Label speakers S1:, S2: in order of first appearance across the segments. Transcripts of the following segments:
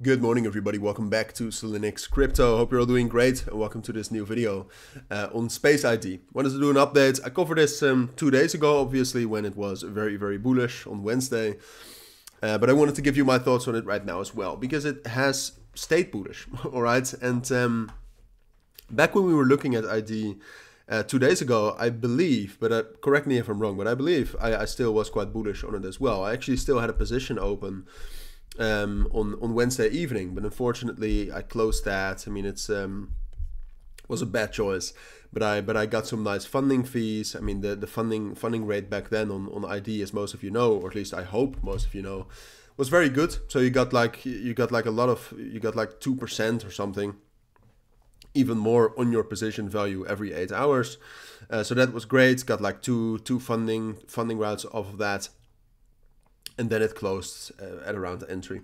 S1: Good morning, everybody. Welcome back to Cilinix Crypto. Hope you're all doing great, and welcome to this new video uh, on Space ID. Wanted to do an update. I covered this um, two days ago, obviously, when it was very, very bullish on Wednesday. Uh, but I wanted to give you my thoughts on it right now as well, because it has stayed bullish, all right? And um, back when we were looking at ID uh, two days ago, I believe, but uh, correct me if I'm wrong, but I believe I, I still was quite bullish on it as well. I actually still had a position open um, on on Wednesday evening, but unfortunately I closed that. I mean, it's um, was a bad choice, but I but I got some nice funding fees. I mean, the the funding funding rate back then on on ID, as most of you know, or at least I hope most of you know, was very good. So you got like you got like a lot of you got like two percent or something even more on your position value every eight hours. Uh, so that was great. Got like two two funding funding routes off of that and then it closed uh, at around the entry.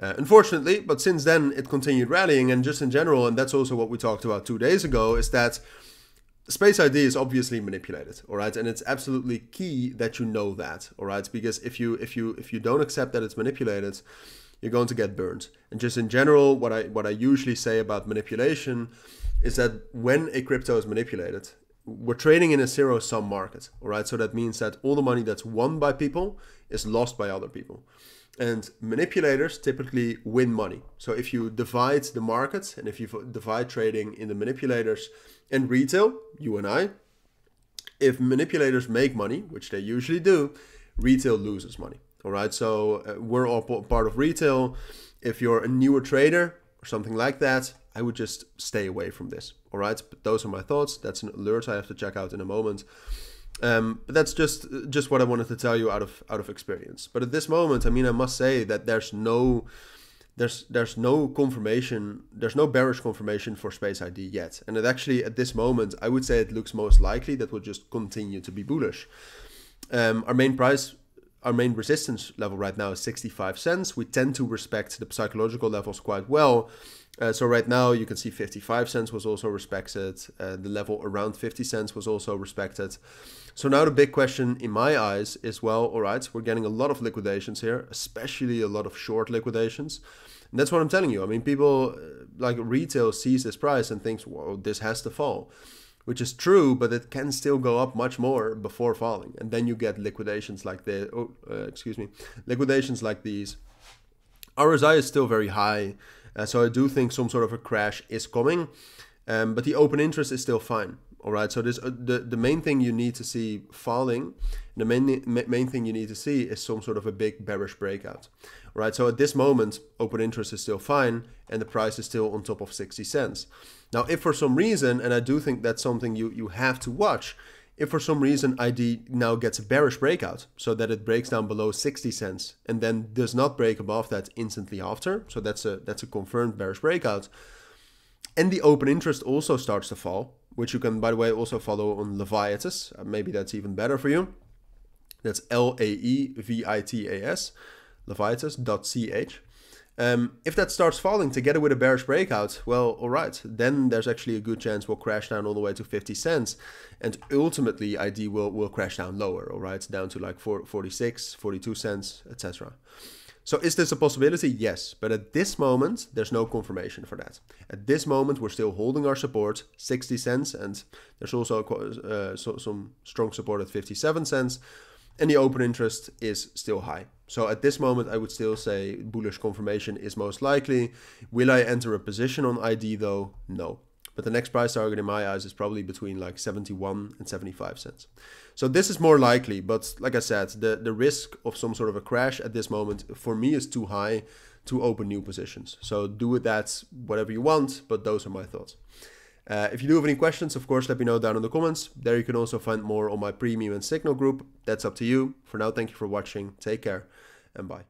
S1: Uh, unfortunately, but since then it continued rallying, and just in general, and that's also what we talked about two days ago, is that Space ID is obviously manipulated, all right, and it's absolutely key that you know that, all right, because if you if you if you don't accept that it's manipulated, you're going to get burned. And just in general, what I what I usually say about manipulation is that when a crypto is manipulated, we're trading in a zero sum market, all right? So that means that all the money that's won by people is lost by other people. And manipulators typically win money. So if you divide the market and if you divide trading in the manipulators and retail, you and I, if manipulators make money, which they usually do, retail loses money. All right. So uh, we're all part of retail. If you're a newer trader or something like that, I would just stay away from this. All right, but those are my thoughts. That's an alert I have to check out in a moment. Um, but that's just just what I wanted to tell you out of out of experience. But at this moment, I mean, I must say that there's no there's there's no confirmation, there's no bearish confirmation for Space ID yet. And it actually at this moment, I would say it looks most likely that we'll just continue to be bullish. Um, our main price our main resistance level right now is 65 cents. We tend to respect the psychological levels quite well. Uh, so right now you can see 55 cents was also respected. Uh, the level around 50 cents was also respected. So now the big question in my eyes is, well, all right, we're getting a lot of liquidations here, especially a lot of short liquidations. And that's what I'm telling you. I mean, people uh, like retail sees this price and thinks, well, this has to fall, which is true, but it can still go up much more before falling. And then you get liquidations like the, oh, uh, excuse me, liquidations like these. RSI is still very high. Uh, so I do think some sort of a crash is coming, um, but the open interest is still fine. All right. So this uh, the the main thing you need to see falling, the main main thing you need to see is some sort of a big bearish breakout. All right. So at this moment, open interest is still fine, and the price is still on top of 60 cents. Now, if for some reason, and I do think that's something you you have to watch, if for some reason ID now gets a bearish breakout, so that it breaks down below 60 cents and then does not break above that instantly after, so that's a that's a confirmed bearish breakout, and the open interest also starts to fall, which you can by the way also follow on Laevitas, uh, maybe that's even better for you. That's L A E V I T A S, laevitas.ch. Um, if that starts falling together with a bearish breakout, well, all right, then there's actually a good chance we'll crash down all the way to 50 cents. And ultimately, ID will, will crash down lower, all right, down to like 46, 42 cents, etc. So is this a possibility? Yes, but at this moment, there's no confirmation for that. At this moment, we're still holding our support, 60 cents, and there's also uh, so, some strong support at 57 cents and the open interest is still high. So at this moment, I would still say bullish confirmation is most likely. Will I enter a position on ID though? No. But the next price target in my eyes is probably between like 71 and 75 cents. So this is more likely, but like I said, the, the risk of some sort of a crash at this moment for me is too high to open new positions. So do with that whatever you want, but those are my thoughts. Uh, if you do have any questions, of course, let me know down in the comments. There you can also find more on my premium and signal group. That's up to you. For now, thank you for watching. Take care and bye.